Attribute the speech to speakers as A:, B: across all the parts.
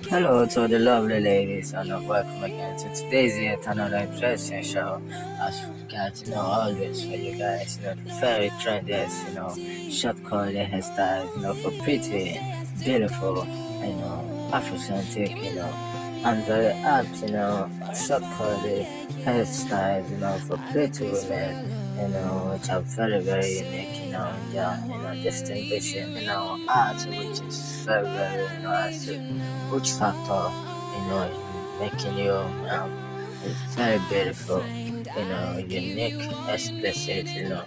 A: Hello to the lovely ladies and welcome again to today's yet another interesting show. As we got you know always for you guys, you know very trendiest, you know, short curly hairstyle, you know, for pretty, beautiful, you know, Afrocentric, you know, and very apt, you know, short curly hairstyles, you know, for pretty women, you know, which are very, very unique, you know, their, you know, distinguishing, you know, art, which is very, very, you know, huge factor, you know, in making you um, very beautiful, you know, unique, explicit, you know,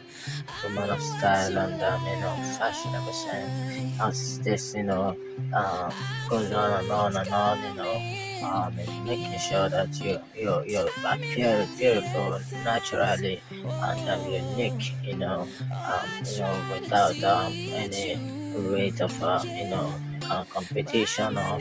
A: woman of style and, um, you know, fashionable sense. As this, you know, um, goes on and on and on, you know um, making sure that you you you appear beautiful naturally and um, unique, you know, um, you know, without um, any rate of uh, you know uh, competition or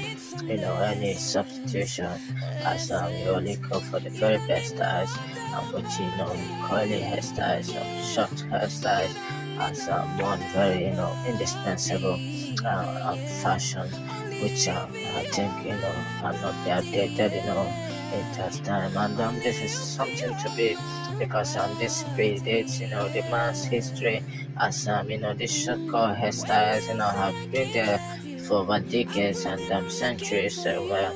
A: you know any substitution. As um, you only go for the very best styles um, which you know curly hairstyles or short hairstyles as um, one very you know indispensable uh, fashion which um, I think you know cannot be updated you know in that time. And um, this is something to be because um, this predates you know the man's history as um, you know the short hairstyles you know have been there for over decades and um, centuries uh,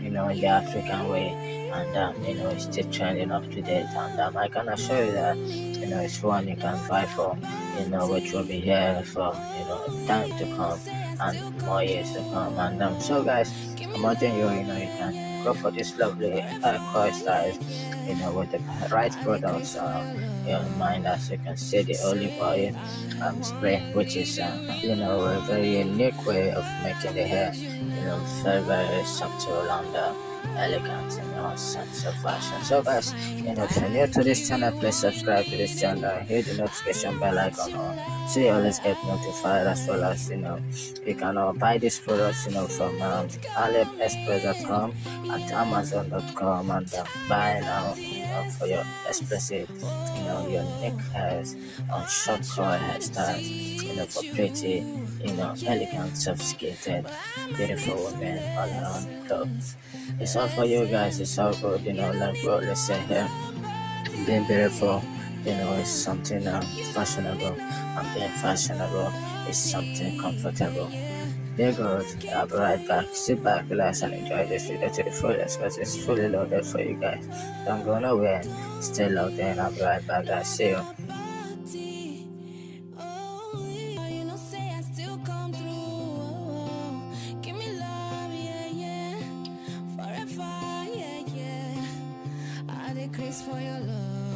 A: you know in the African way and um, you know it's still trending up to date and um, I can assure you that you know it's one you can fight for you know which will be here for you know time to come and more years to come. And um, so, guys, I'm you, you know, you can go for this lovely uh, core you know, with the right products uh, in mind. As you can see, the olive oil um, spray, which is, uh, you know, a very unique way of making the hair, you know, very, very subtle and uh, elegant in your sense of fashion. So guys, you know, if you're new to this channel, please subscribe to this channel, and hit the notification bell icon on so you always get notified as well as you know you can uh, buy these products you know from um, aliexpress.com at amazon.com and buy now you for your explicit you know your neck on short curl hairstyles you know for pretty you know elegant sophisticated beautiful women all around the globe it's all for you guys it's all good you know like what let's say here being beautiful you know it's something um, fashionable and being fashionable. Is something comfortable Dear God, I'll be right back. Sit back, relax, and enjoy this video to the fullest because it's fully loaded for you guys. Don't go nowhere. Stay locked in. I'll be right back, guys. See you.
B: for your love.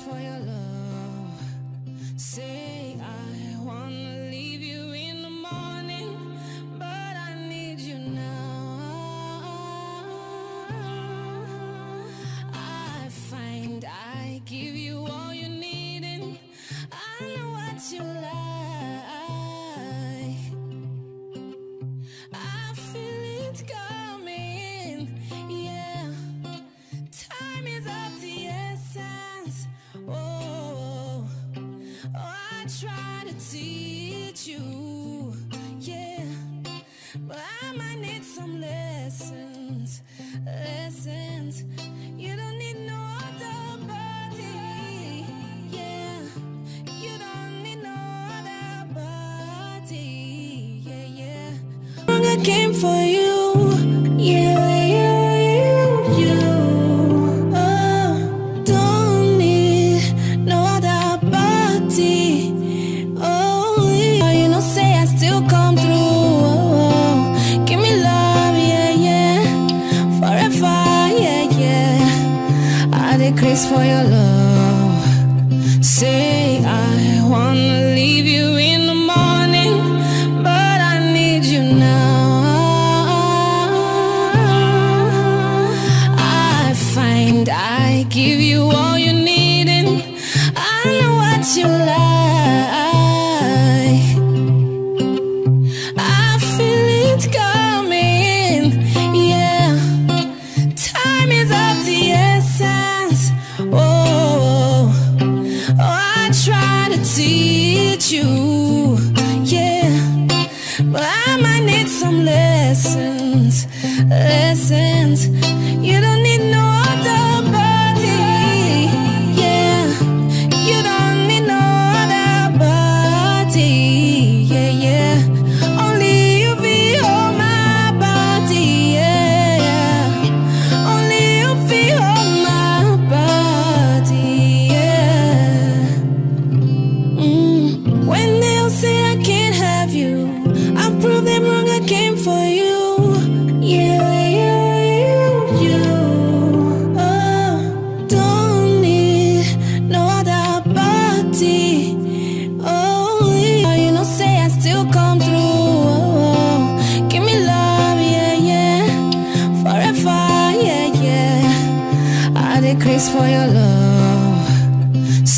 B: For your love. only for your love. Say I wanna leave you in the morning, but I need you now. I find I give you all you need, and I know what you like.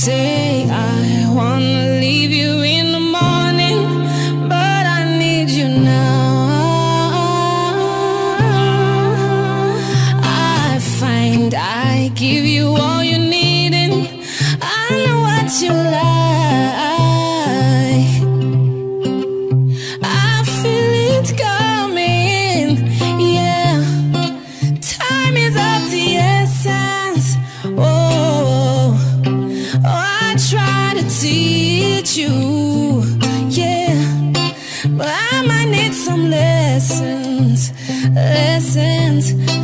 B: see see it's you, yeah. But I might need some lessons, lessons.